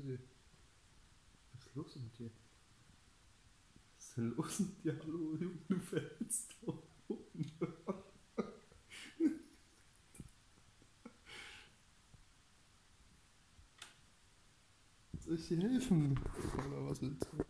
Lüge. Was ist los mit dir? Was ist denn los mit dir? Hallo, Junge, du fällst da oben. Soll ich dir helfen? Oder was willst du?